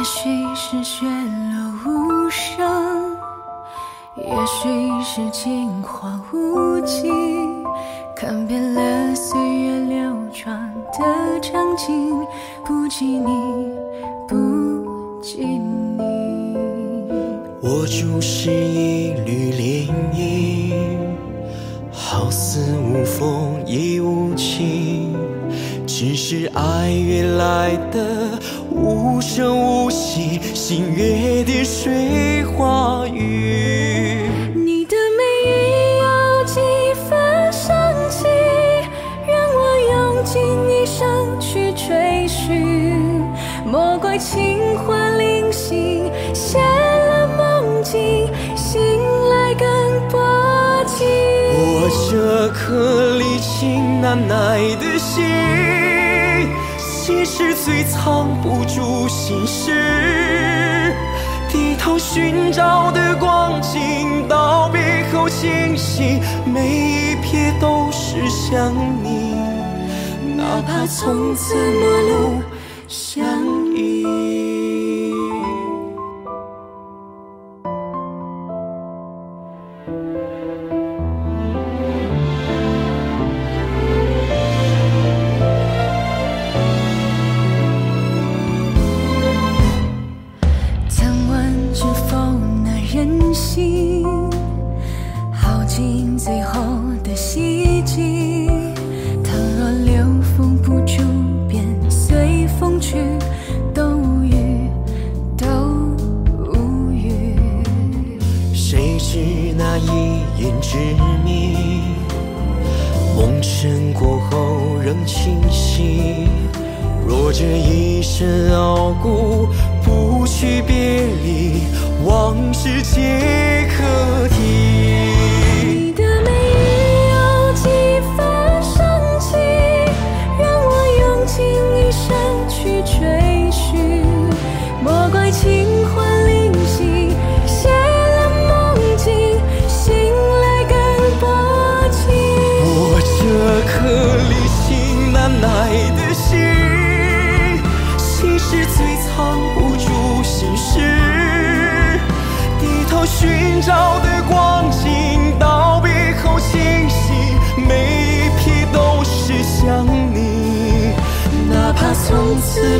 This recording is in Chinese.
也许是雪落无声，也许是镜花无际，看遍了岁月流转的场景，不及你，不及你。我就是一缕涟漪，好似无风亦无晴，只是爱越来的无声无息，心越滴水花雨。你的美意有几分生气，让我用尽一生去追寻。莫怪情话零星，这颗离情难耐的心，心事最藏不住心事。低头寻找的光景，道别后清醒，每一瞥都是想你，哪怕从此陌路相依。心，耗尽最后的希冀。倘若留风不住，便随风去，都无语，都无语。谁知那一眼之谜，梦尘过后仍清晰。若这一生傲骨，去别离，往事皆可提从此